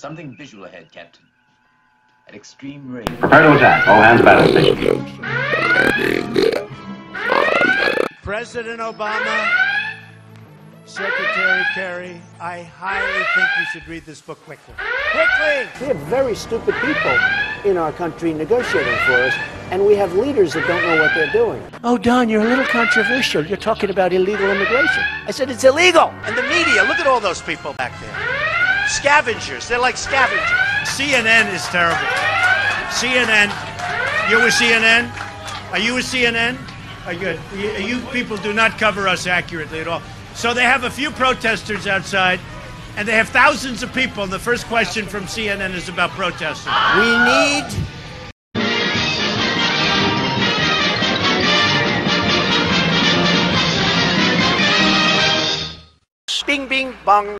Something visual ahead, Captain. At extreme range. Prepare to attack. All hands battle station. President Obama, Secretary Kerry, I highly think you should read this book quickly. Quickly! We have very stupid people in our country negotiating for us, and we have leaders that don't know what they're doing. Oh, Don, you're a little controversial. You're talking about illegal immigration. I said it's illegal. And the media, look at all those people back there. Scavengers, they're like scavengers. CNN is terrible. CNN, you with CNN? Are you with CNN? Are you, you, you people do not cover us accurately at all. So they have a few protesters outside, and they have thousands of people. And the first question from CNN is about protesters. We need Bing, bing, bong.